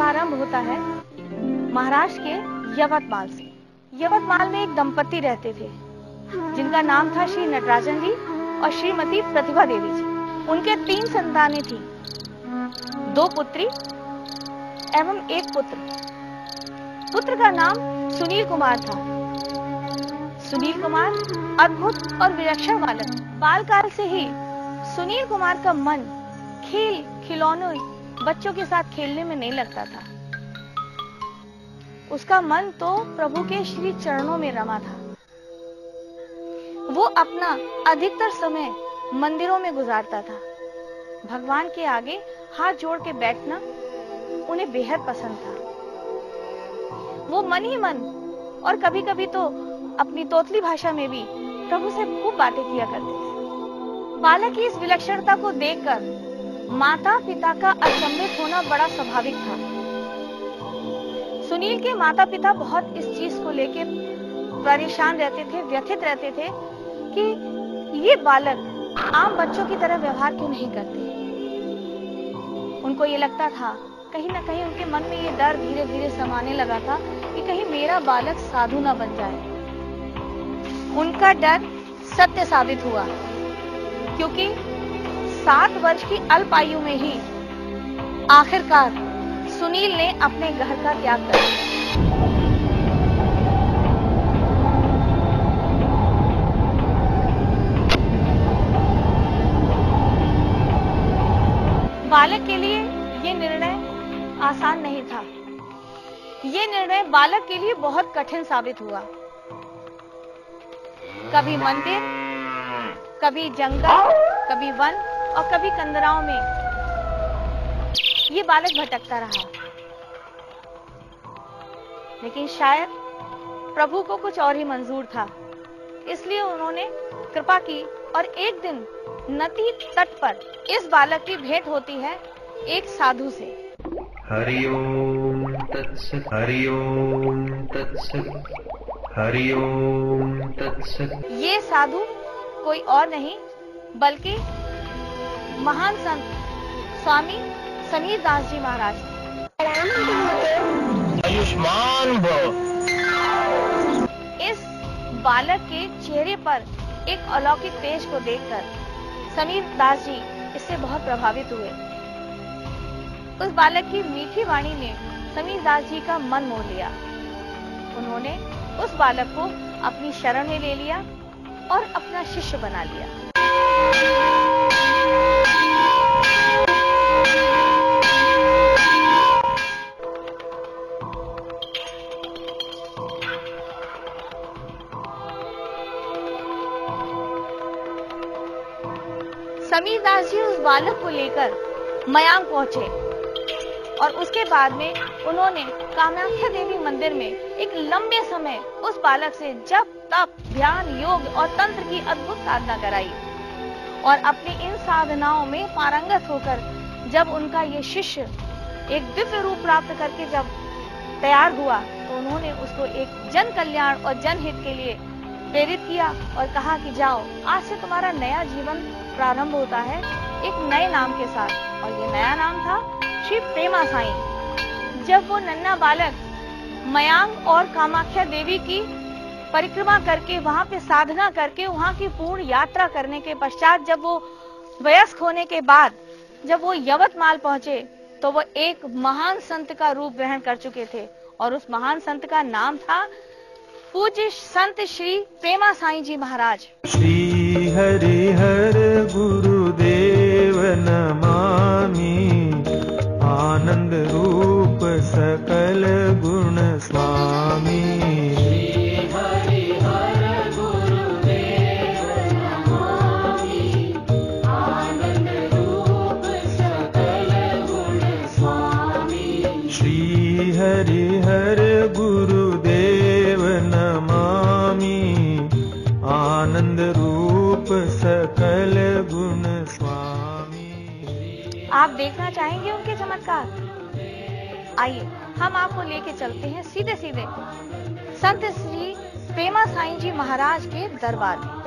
शुभारंभ होता है महाराष्ट्र के यवतमाल से। यवतमाल में एक दंपति रहते थे, जिनका नाम था श्री नटराजन जी और श्रीमती प्रतिभा देवी जी। उनके तीन संतानें थी, दो पुत्री एवं एक पुत्र। पुत्र का नाम सुनील कुमार था। सुनील कुमार अद्भुत और विलक्षण बालक। बालकाल से ही सुनील कुमार का मन खेल खिलौनों बच्चों के साथ खेलने में नहीं लगता था। उसका मन तो प्रभु के श्री चरणों में रमा था। वो अपना अधिकतर समय मंदिरों में गुजारता था। भगवान के आगे हाथ जोड़ के बैठना उन्हें बेहद पसंद था। वो मन ही मन और कभी कभी तो अपनी तोतली भाषा में भी प्रभु से खूब बातें किया करते थे। बालक की इस विलक्षणता को देखकर माता पिता का अचंभित होना बड़ा स्वाभाविक था। सुनील के माता पिता बहुत इस चीज़ को लेके परेशान रहते थे, व्यथित रहते थे कि ये बालक आम बच्चों की तरह व्यवहार क्यों नहीं करते? उनको ये लगता था, कहीं ना कहीं उनके मन में ये डर धीरे धीरे समाने लगा था कि कहीं मेरा बालक साधु ना बन जाए। उनका डर सत्य साबित हुआ, क्योंकि सात वर्ष की अल्प आयु में ही। आखिरकार, सुनील ने अपने घर का त्याग कर दिया। बालक के लिए ये निर्णय आसान नहीं था। ये निर्णय बालक के लिए बहुत कठिन साबित हुआ। कभी मंदिर, कभी जंगल, कभी वन और कभी कंदराओं में। ये बालक भटकता रहा। लेकिन शायद प्रभु को कुछ और ही मंजूर था। इसलिए उन्होंने कृपा की और एक दिन नदी तट पर इस बालक की भेंट होती है एक साधु से। हरिओम तत्सत हरि ओम तत्सत हरि ओम तत्सत ये साधु कोई और नहीं बल्कि महान संत स्वामी समीर दास जी महाराज। आयुष्मान इस बालक के चेहरे पर एक अलौकिक तेज को देखकर समीर दास जी इससे बहुत प्रभावित हुए। उस बालक की मीठी वाणी ने समीर दास जी का मन मोह लिया। उन्होंने उस बालक को अपनी शरण में ले लिया और अपना शिष्य बना लिया। समीर दास जी उस बालक को लेकर मयांग पहुँचे। और उसके बाद में उन्होंने कामाख्या देवी मंदिर में एक लंबे समय उस बालक से जब तप, ध्यान, योग और तंत्र की अद्भुत साधना कराई। और अपनी इन साधनाओं में पारंगत होकर जब उनका ये शिष्य एक दिव्य रूप प्राप्त करके जब तैयार हुआ तो उन्होंने उसको एक जन कल्याण और जनहित के लिए प्रेरित किया और कहा कि जाओ, आज से तुम्हारा नया जीवन प्रारंभ होता है एक नए नाम के साथ। और ये नया नाम था श्री प्रेमा साई। जब वो नन्ना बालक मयांग और कामाख्या देवी की परिक्रमा करके, वहाँ पे साधना करके, वहाँ की पूर्ण यात्रा करने के पश्चात जब वो वयस्क होने के बाद जब वो यवतमाल पहुँचे तो वो एक महान संत का रूप ग्रहण कर चुके थे। और उस महान संत का नाम था पूज्य संत श्री प्रेमा साई जी महाराज। श्री हरि हर गुरुदेव नमामि। आनन्दरूप सकल गुरु आप देखना चाहेंगे उनके चमत्कार? आइए, हम आपको लेके चलते हैं सीधे सीधे संत श्री पेमा साईं जी महाराज के दरबार में।